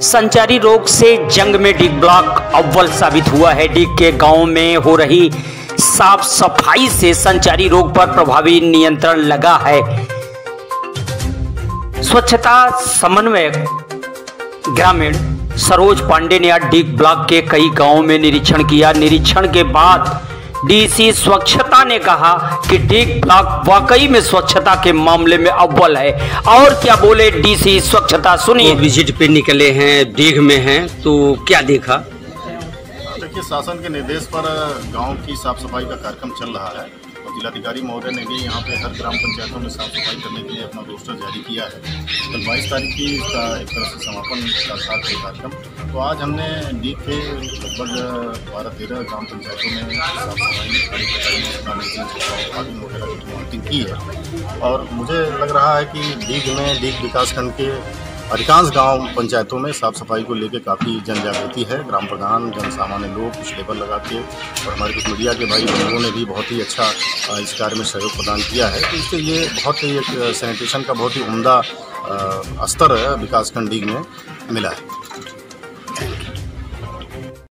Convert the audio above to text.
संचारी रोग से जंग में डिग ब्लॉक अव्वल साबित हुआ है। डिग के गाँव में हो रही साफ़ सफ़ाई से संचारी रोग पर प्रभावी नियंत्रण लगा है। स्वच्छता समन्वयक ग्रामीण सरोज पांडे ने आज डिग ब्लॉक के कई गाँवों में निरीक्षण किया। निरीक्षण के बाद डीसी स्वच्छता ने कहा कि डिग ब्लॉक वाकई में स्वच्छता के मामले में अव्वल है। और क्या बोले डीसी स्वच्छता? सुनिए। विज़िट पे निकले हैं डिग में हैं तो क्या देखा? देखिए शासन के निर्देश पर गाँव की साफ़ सफ़ाई का कार्यक्रम चल रहा है। और जिलाधिकारी महोदय ने भी यहाँ पे हर ग्राम पंचायतों में साफ़ सफ़ाई करने के लिए अपना रोस्टर जारी किया है। कल बाईस तारीख की इसका एक तरह से समापन का कार्यक्रम तो आज हमने डी के लगभग बारह, तेरह ग्राम पंचायतों में की है। और मुझे लग रहा है कि डीग में डीग विकासखंड के अधिकांश गाँव पंचायतों में साफ़ सफ़ाई को लेकर काफ़ी जन जागृति है। ग्राम प्रधान, जन सामान्य लोग कुछ लेबर लगा के और हमारे कुछ मीडिया के भाई बंधुओं ने भी बहुत ही अच्छा इस कार्य में सहयोग प्रदान किया है। तो इससे ये बहुत ही एक सैनिटेशन का बहुत ही उम्दा स्तर विकासखंड डीग में मिला है।